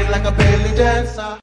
body like a belly dancer.